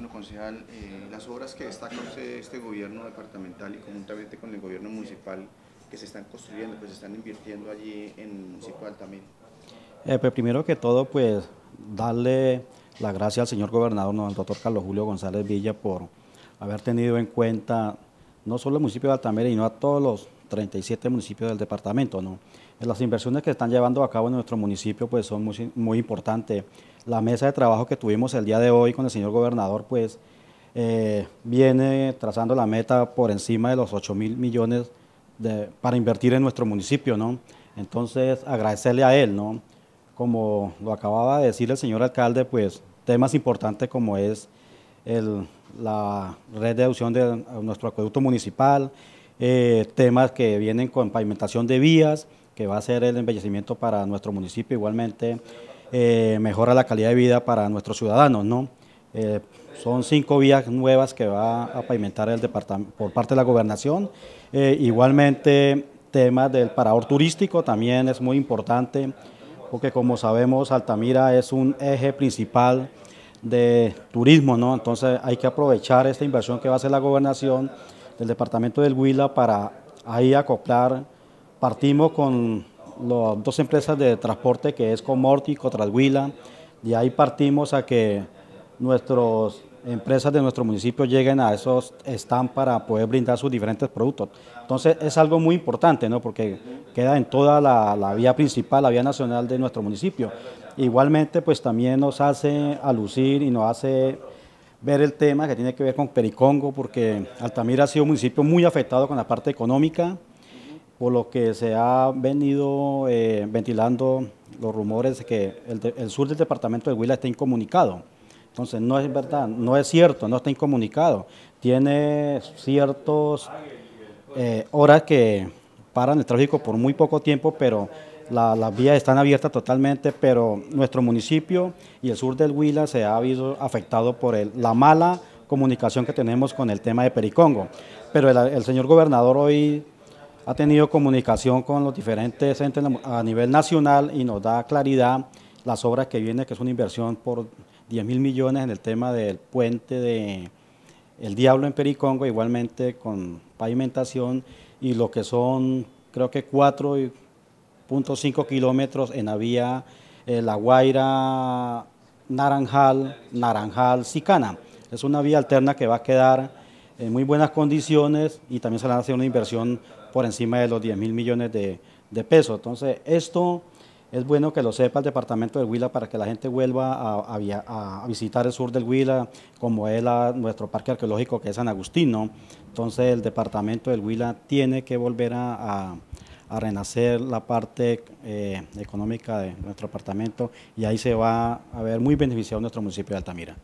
Bueno, concejal, eh, las obras que destaca usted este gobierno departamental y conjuntamente con el gobierno municipal que se están construyendo, pues están invirtiendo allí en el municipio de Altamira. Eh, pues primero que todo, pues darle la gracia al señor gobernador, al doctor Carlos Julio González Villa, por haber tenido en cuenta no solo el municipio de Altamira, sino a todos los 37 municipios del departamento. ¿no? Las inversiones que están llevando a cabo en nuestro municipio pues, son muy, muy importantes. La mesa de trabajo que tuvimos el día de hoy con el señor gobernador pues, eh, viene trazando la meta por encima de los 8 mil millones para invertir en nuestro municipio. ¿no? Entonces, agradecerle a él. ¿no? Como lo acababa de decir el señor alcalde, pues temas importantes como es el, la red de adopción de nuestro acueducto municipal, eh, temas que vienen con pavimentación de vías, que va a ser el embellecimiento para nuestro municipio, igualmente eh, mejora la calidad de vida para nuestros ciudadanos. ¿no? Eh, son cinco vías nuevas que va a pavimentar el departamento por parte de la gobernación. igualmente temas del parador turístico también es muy importante, porque como sabemos Altamira es un eje principal de turismo, ¿no? Entonces hay que aprovechar esta inversión que va a hacer la gobernación del departamento del Huila para ahí acoplar. Partimos con las dos empresas de transporte que es Comorti y Cotrashuila, y ahí partimos a que nuestras empresas de nuestro municipio lleguen a esos stands para poder brindar sus diferentes productos. Entonces es algo muy importante, ¿no? porque queda en toda la, la vía principal, la vía nacional de nuestro municipio. Igualmente, pues también nos hace alucir y nos hace ver el tema que tiene que ver con Pericongo, porque Altamira ha sido un municipio muy afectado con la parte económica, por lo que se ha venido eh, ventilando los rumores de que el, sur del departamento de Huila está incomunicado. Entonces, no es verdad, no es cierto, no está incomunicado. Tiene ciertas eh, horas que paran el tráfico por muy poco tiempo, pero las vías están abiertas totalmente, pero nuestro municipio y el sur del Huila se ha visto afectado por la mala comunicación que tenemos con el tema de Pericongo. Pero el, señor gobernador hoy ha tenido comunicación con los diferentes entes a nivel nacional y nos da claridad las obras que vienen, que es una inversión por 10 mil millones en el tema del puente de El Diablo en Pericongo, igualmente con pavimentación y lo que son creo que cuatro 5 kilómetros en la vía eh, La Guaira, Naranjal, Naranjal, Sicana. Es una vía alterna que va a quedar en muy buenas condiciones y también se va a hacer una inversión por encima de los 10 mil millones de, pesos. Entonces, esto es bueno que lo sepa el departamento del Huila para que la gente vuelva a, visitar el sur del Huila, como es nuestro parque arqueológico que es San Agustín. Entonces, el departamento del Huila tiene que volver a a renacer la parte eh, económica de nuestro departamento y ahí se va a ver muy beneficiado nuestro municipio de Altamira.